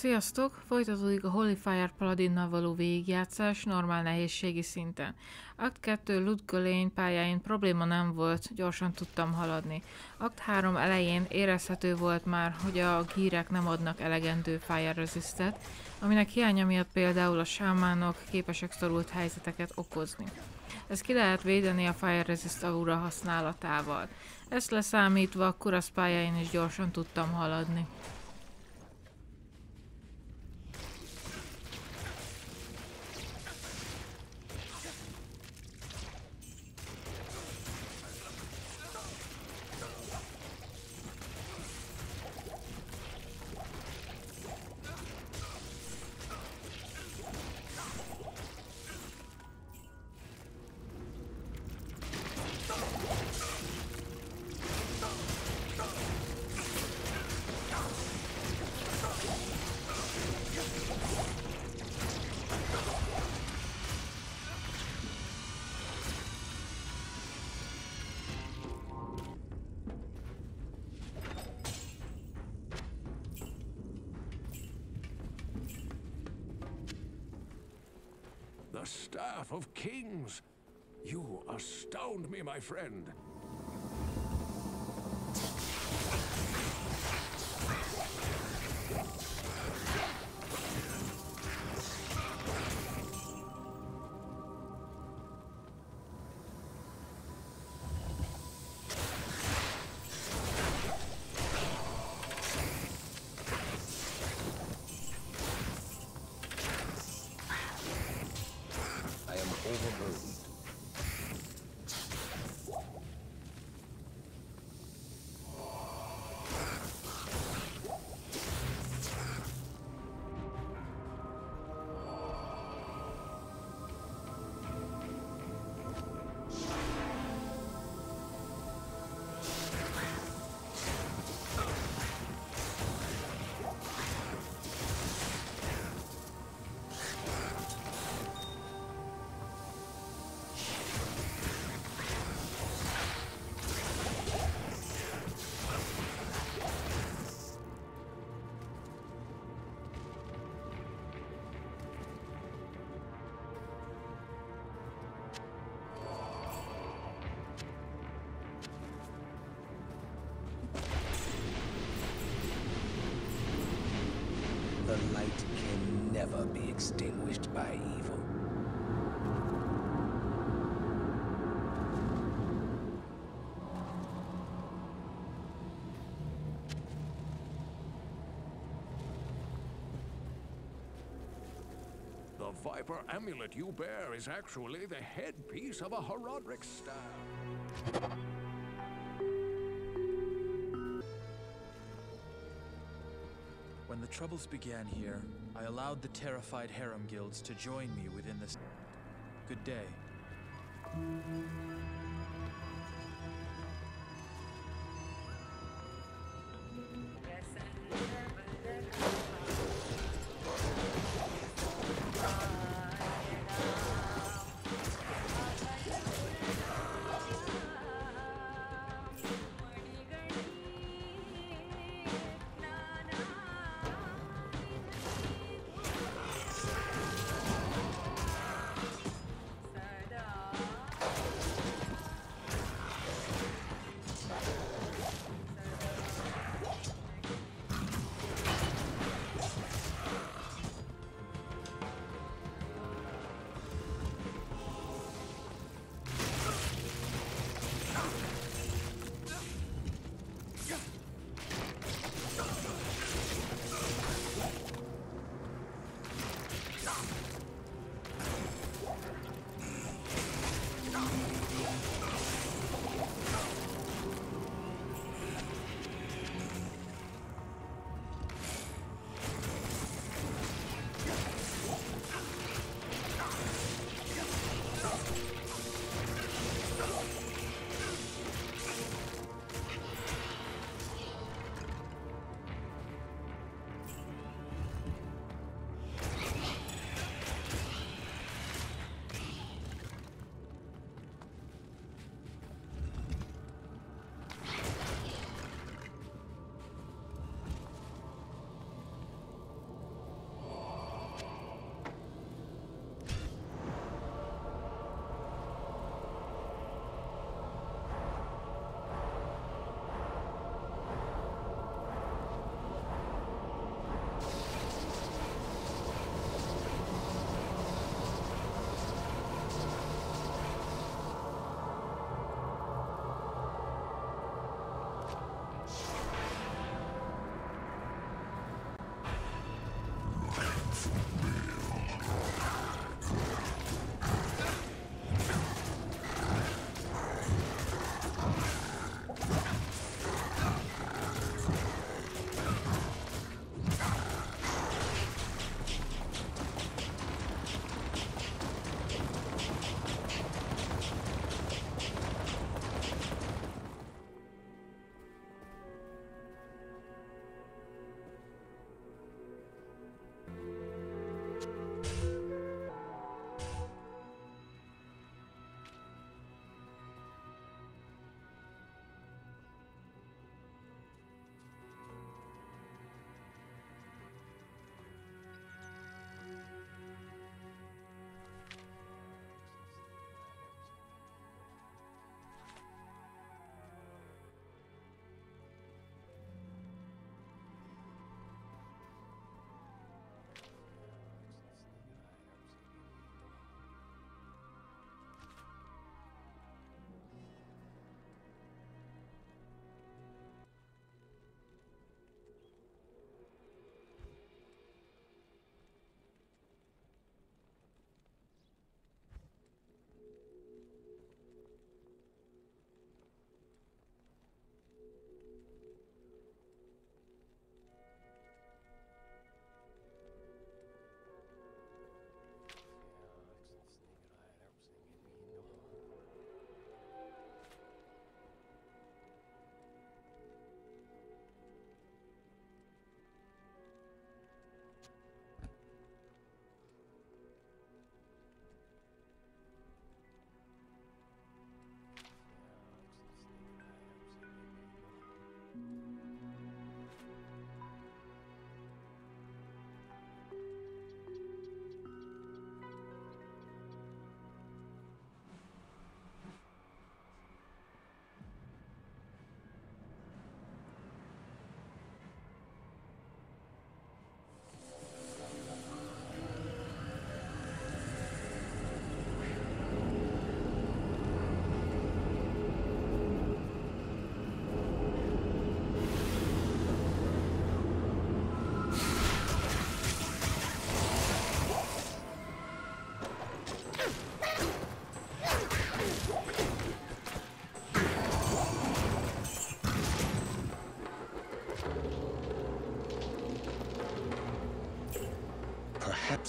Sziasztok! Folytatódik a Holy Fire Paladinnal való végigjátszás normál nehézségi szinten. Akt 2 Ludgolény pályáin probléma nem volt, gyorsan tudtam haladni. Akt 3 elején érezhető volt már, hogy a gírek nem adnak elegendő fire resistet, aminek hiánya miatt például a sámánok képesek szorult helyzeteket okozni. Ezt ki lehet védeni a Fire Resist aura használatával. Ezt leszámítva a kurasz pályáin is gyorsan tudtam haladni. Staff of Kings! You astound me, my friend. Light can never be extinguished by evil. The Viper amulet you bear is actually the headpiece of a Horadric staff. Troubles began here, I allowed the terrified harem guilds to join me within this. Good day.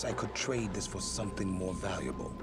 Perhaps I could trade this for something more valuable.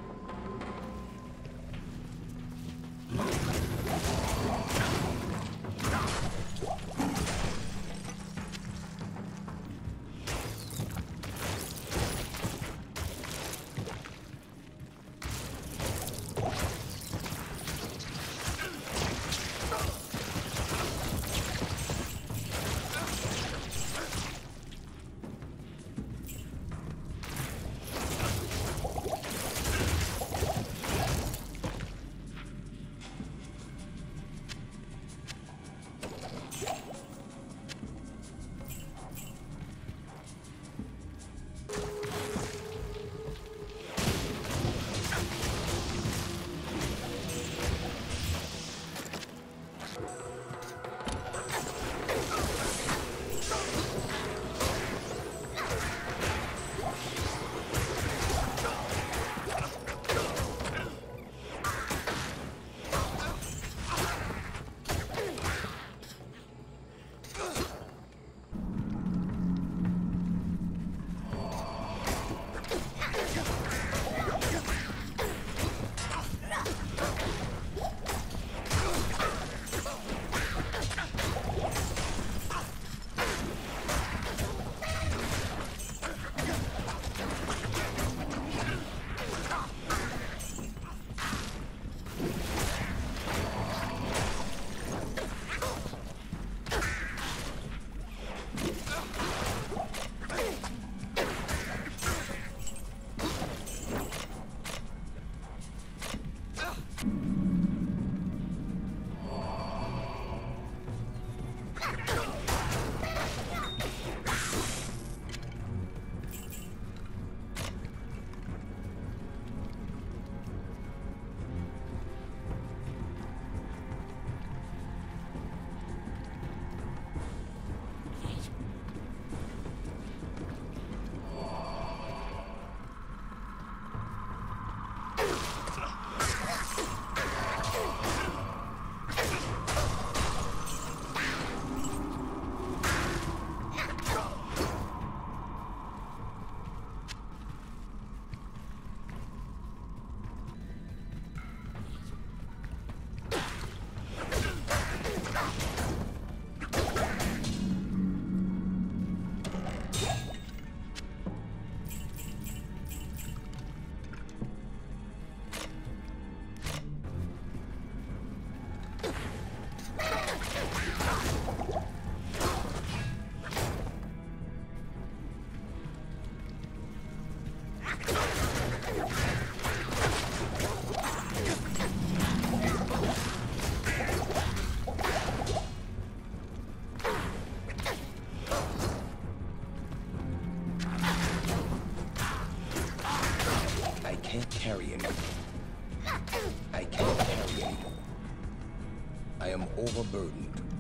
Am overburdened.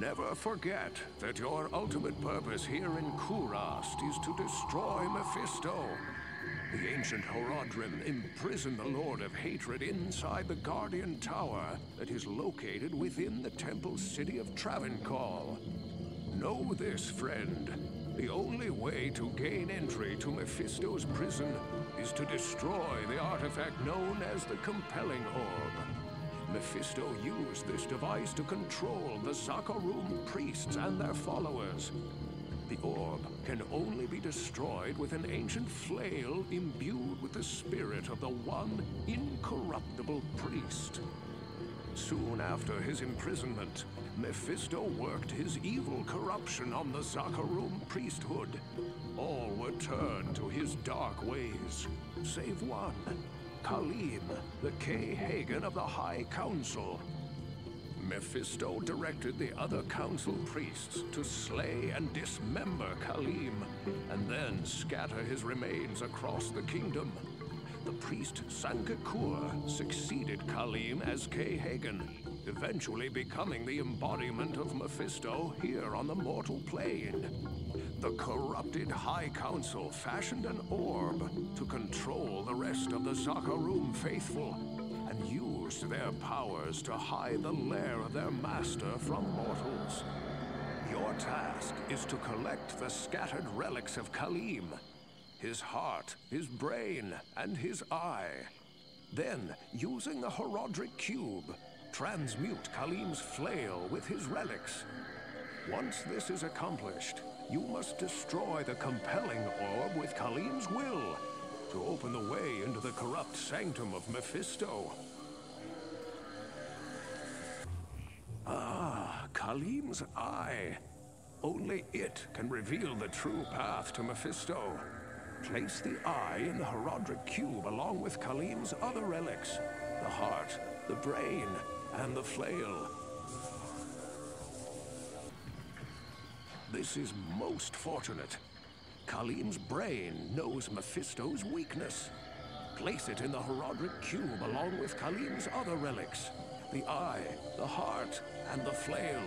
Never forget that your ultimate purpose here in Kurast is to destroy Mephisto. The ancient Horadrim imprisoned the Lord of Hatred inside the Guardian Tower that is located within the temple city of Travincal. Know this, friend. The only way to gain entry to Mephisto's prison is to destroy the artifact known as the Compelling Orb. Mephisto used this device to control the Zakarum priests and their followers. The orb can only be destroyed with an ancient flail imbued with the spirit of the one incorruptible priest. Soon after his imprisonment, Mephisto worked his evil corruption on the Zakarum priesthood. All were turned to his dark ways, save one, Khalim, the Que-Hegan of the High Council. Mephisto directed the other council priests to slay and dismember Khalim, and then scatter his remains across the kingdom. The priest Sankekur succeeded Khalim as Que-Hegan, eventually becoming the embodiment of Mephisto here on the mortal plane. The corrupted High Council fashioned an orb to control the rest of the Zakarum faithful and used their powers to hide the lair of their master from mortals. Your task is to collect the scattered relics of Khalim his heart, his brain, and his eye. Then, using the Horadric Cube, transmute Khalim's flail with his relics. Once this is accomplished, you must destroy the compelling orb with Khalim's will to open the way into the corrupt sanctum of Mephisto. Ah, Khalim's eye. Only it can reveal the true path to Mephisto. Place the eye in the Horadric cube along with Khalim's other relics. The heart, the brain, and the flail. This is most fortunate. Khalim's brain knows Mephisto's weakness. Place it in the Horadric cube along with Khalim's other relics. The eye, the heart, and the flail.